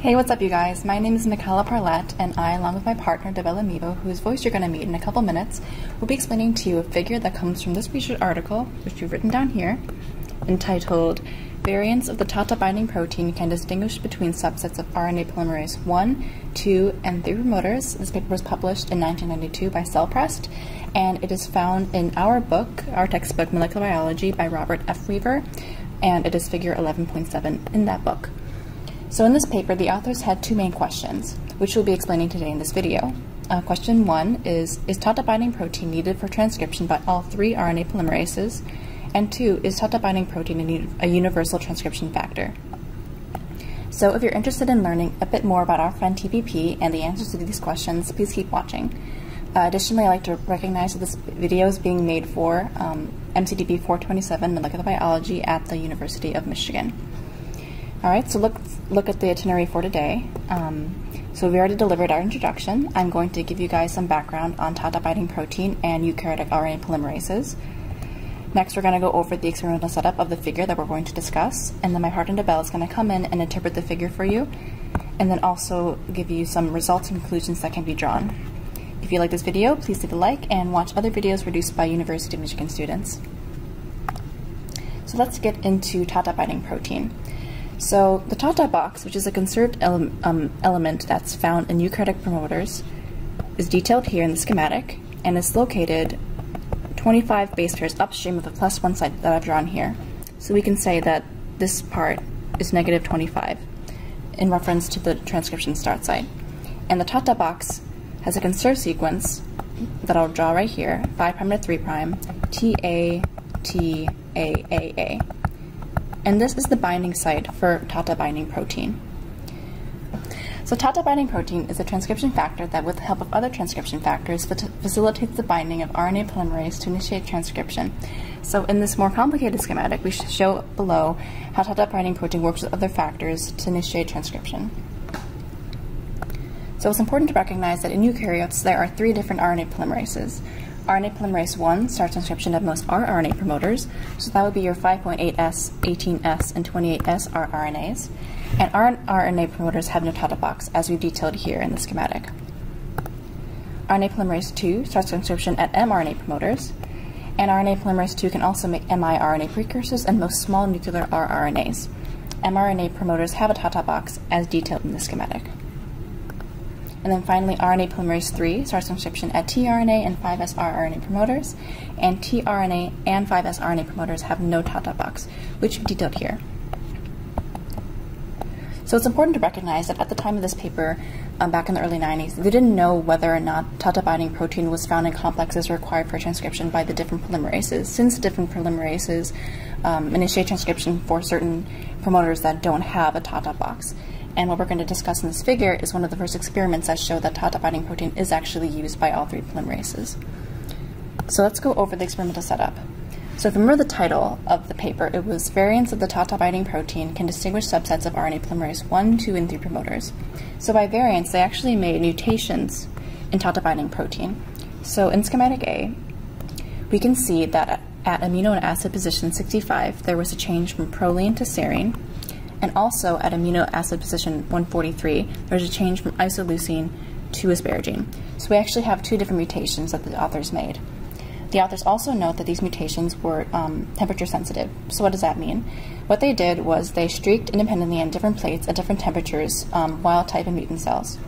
Hey, what's up, you guys? My name is Michaela Parlett, and I, along with my partner, Devella Amivo, whose voice you're going to meet in a couple minutes, will be explaining to you a figure that comes from this research article, which we've written down here, entitled Variants of the Tata binding protein can distinguish between subsets of RNA polymerase 1, 2, and 3 promoters. This paper was published in 1992 by Cell CellPrest, and it is found in our book, our textbook, Molecular Biology, by Robert F. Weaver, and it is figure 11.7 in that book. So in this paper, the authors had two main questions, which we'll be explaining today in this video. Uh, question one is, is TATA binding protein needed for transcription by all three RNA polymerases? And two, is TATA binding protein a, a universal transcription factor? So if you're interested in learning a bit more about our friend TBP and the answers to these questions, please keep watching. Uh, additionally, I'd like to recognize that this video is being made for um, MCDB 427 Molecular Biology at the University of Michigan. All right, so look, look at the itinerary for today. Um, so we already delivered our introduction. I'm going to give you guys some background on TATA binding protein and eukaryotic RNA polymerases. Next, we're going to go over the experimental setup of the figure that we're going to discuss, and then my partner DeBell is going to come in and interpret the figure for you, and then also give you some results and conclusions that can be drawn. If you like this video, please leave a like and watch other videos produced by University of Michigan students. So let's get into TATA binding protein. So the TATA box, which is a conserved ele um, element that's found in eukaryotic promoters, is detailed here in the schematic and is located 25 base pairs upstream of the plus one site that I've drawn here. So we can say that this part is negative 25 in reference to the transcription start site. And the TATA box has a conserved sequence that I'll draw right here, 5' to 3', T A T A A A and this is the binding site for TATA binding protein. So TATA binding protein is a transcription factor that, with the help of other transcription factors, facilitates the binding of RNA polymerase to initiate transcription. So in this more complicated schematic, we show below how TATA binding protein works with other factors to initiate transcription. So it's important to recognize that in eukaryotes, there are three different RNA polymerases. RNA polymerase 1 starts transcription of most rRNA promoters, so that would be your 5.8S, 18S, and 28S rRNAs. And rRNA promoters have no TATA box, as we've detailed here in the schematic. RNA polymerase 2 starts transcription at mRNA promoters, and RNA polymerase 2 can also make miRNA precursors and most small nuclear rRNAs. mRNA promoters have a TATA box, as detailed in the schematic. And then finally, RNA polymerase 3 starts transcription at tRNA and 5S rRNA promoters, and tRNA and 5S RNA promoters have no TATA box, which we detailed here. So it's important to recognize that at the time of this paper, um, back in the early 90s, they didn't know whether or not TATA binding protein was found in complexes required for transcription by the different polymerases, since different polymerases um, initiate transcription for certain promoters that don't have a TATA box. And what we're going to discuss in this figure is one of the first experiments that show that TATA binding protein is actually used by all three polymerases. So let's go over the experimental setup. So if you remember the title of the paper, it was Variants of the TATA binding protein can distinguish subsets of RNA polymerase 1, 2, and 3 promoters. So by variants, they actually made mutations in TATA binding protein. So in schematic A, we can see that at amino acid position 65, there was a change from proline to serine, and also at amino acid position 143, there's a change from isoleucine to asparagine. So we actually have two different mutations that the authors made. The authors also note that these mutations were um, temperature sensitive. So what does that mean? What they did was they streaked independently on different plates at different temperatures, um, wild type and mutant cells.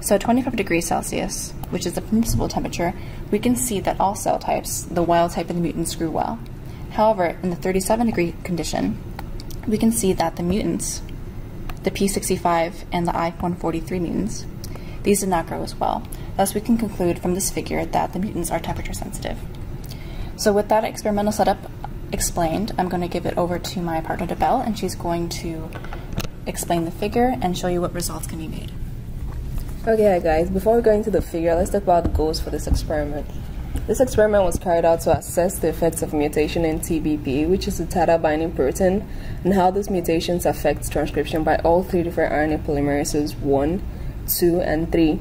So 25 degrees Celsius, which is the permissible temperature, we can see that all cell types, the wild type and the mutants, grew well. However, in the 37 degree condition, we can see that the mutants, the P65 and the I143 mutants, these did not grow as well. Thus, we can conclude from this figure that the mutants are temperature sensitive. So with that experimental setup explained, I'm going to give it over to my partner DeBell, and she's going to explain the figure and show you what results can be made. Okay guys, before we go into the figure, let's talk about the goals for this experiment. This experiment was carried out to assess the effects of mutation in TBP, which is the TATA binding protein, and how these mutations affect transcription by all three different RNA polymerases 1, 2, and 3.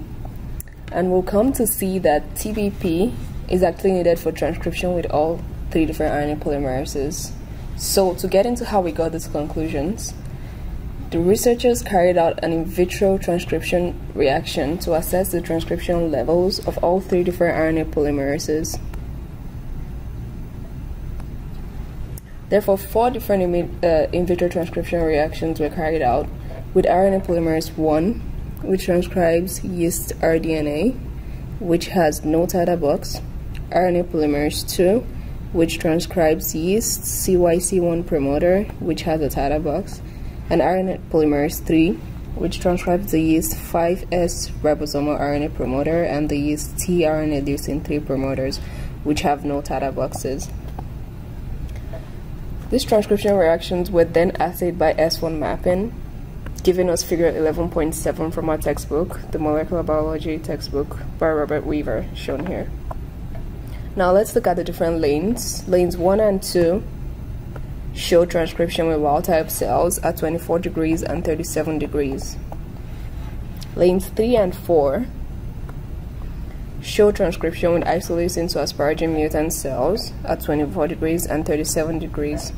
And we'll come to see that TBP is actually needed for transcription with all three different RNA polymerases. So, to get into how we got these conclusions, The researchers carried out an in vitro transcription reaction to assess the transcription levels of all three different RNA polymerases. Therefore, four different uh, in vitro transcription reactions were carried out with RNA polymerase 1, which transcribes yeast rDNA, which has no TATA box, RNA polymerase 2, which transcribes yeast CYC1 promoter, which has a TATA box, and RNA polymerase 3, which transcribes the yeast 5S ribosomal RNA promoter and the yeast tRNA leucine 3 promoters, which have no TATA boxes. These transcription reactions were then assayed by S1 mapping, giving us figure 11.7 from our textbook, the molecular biology textbook by Robert Weaver, shown here. Now let's look at the different lanes. Lanes 1 and 2 show transcription with wild type cells at 24 degrees and 37 degrees. Lanes 3 and 4 show transcription with isoleucine to asparagine mutant cells at 24 degrees and 37 degrees.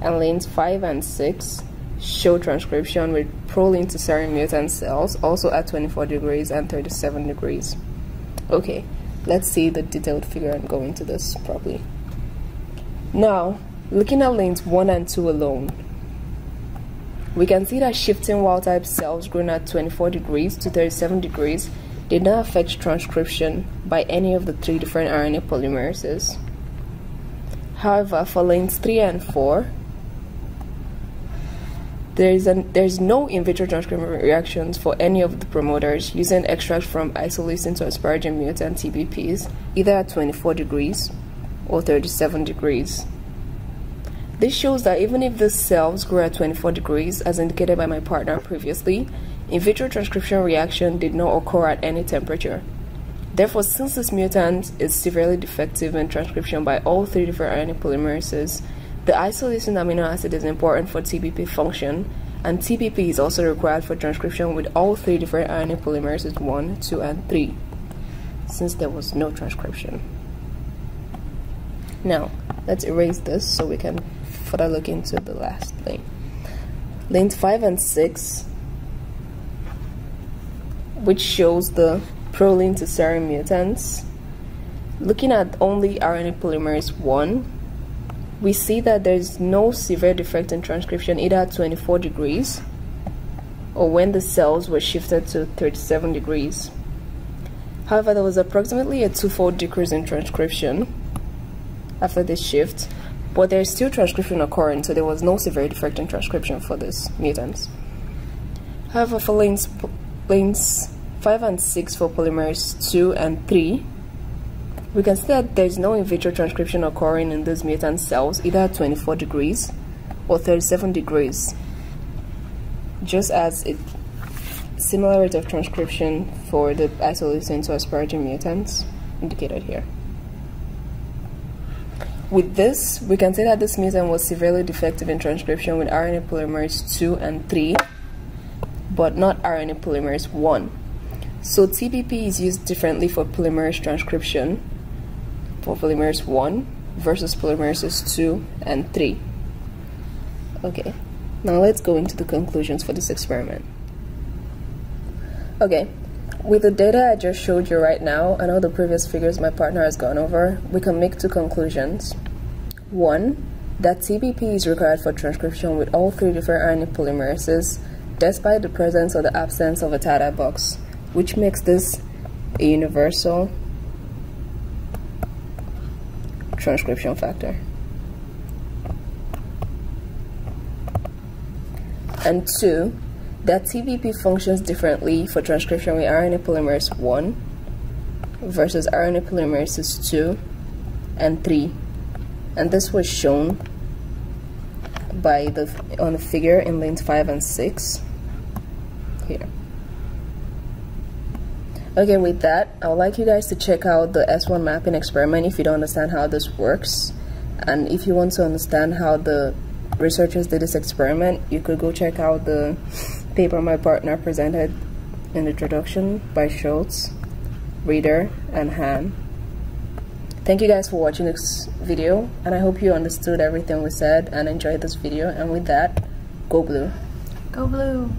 And lanes 5 and 6 show transcription with proline to serine mutant cells also at 24 degrees and 37 degrees. Okay, let's see the detailed figure and go into this properly. Now, Looking at lanes 1 and 2 alone, we can see that shifting wild type cells grown at 24 degrees to 37 degrees did not affect transcription by any of the three different RNA polymerases. However, for lanes 3 and 4, there is, an, there is no in vitro transcription reactions for any of the promoters using extracts from isoleucine to asparagine mutant TBPs, either at 24 degrees or 37 degrees. This shows that even if the cells grow at 24 degrees, as indicated by my partner previously, in vitro transcription reaction did not occur at any temperature. Therefore, since this mutant is severely defective in transcription by all three different RNA polymerases, the isoleucine amino acid is important for TBP function, and TBP is also required for transcription with all three different RNA polymerases 1, 2, and 3, since there was no transcription. Now, let's erase this so we can further look into the last lane. Lanes 5 and 6, which shows the proline to serine mutants. Looking at only RNA polymerase 1, we see that there's no severe defect in transcription either at 24 degrees or when the cells were shifted to 37 degrees. However, there was approximately a twofold decrease in transcription after this shift, but there's still transcription occurring, so there was no severe defect in transcription for these mutants. However, for lanes, lanes 5 and 6 for polymerase 2 and 3, we can see that there's no in vitro transcription occurring in these mutant cells, either at 24 degrees or 37 degrees, just as a similar rate of transcription for the isoleucine to asparagine mutants indicated here. With this, we can say that this mutant was severely defective in transcription with RNA polymerase 2 and 3, but not RNA polymerase 1. So TBP is used differently for polymerase transcription for polymerase 1 versus polymerases 2 and 3. Okay, now let's go into the conclusions for this experiment. Okay, with the data I just showed you right now and all the previous figures my partner has gone over, we can make two conclusions. One, that TBP is required for transcription with all three different RNA polymerases, despite the presence or the absence of a TATA box, which makes this a universal transcription factor. And two, that TBP functions differently for transcription with RNA polymerase 1 versus RNA polymerases 2 and 3. And this was shown by the on the figure in lanes 5 and 6 here. Okay, with that, I would like you guys to check out the S1 mapping experiment if you don't understand how this works. And if you want to understand how the researchers did this experiment, you could go check out the paper my partner presented in the introduction by Schultz, Reeder, and Hahn. Thank you guys for watching this video, and I hope you understood everything we said and enjoyed this video. And with that, go blue. Go blue!